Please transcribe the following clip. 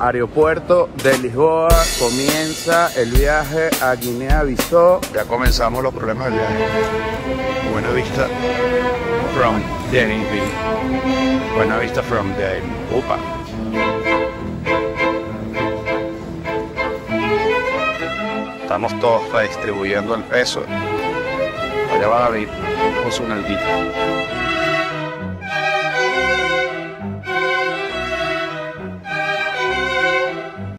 Aeropuerto de Lisboa comienza el viaje a Guinea-Bissau. Ya comenzamos los problemas del viaje. Buena vista from Delhi. Buena vista from Delhi. Upa. Estamos todos redistribuyendo el peso. Allá va David con su nalguita.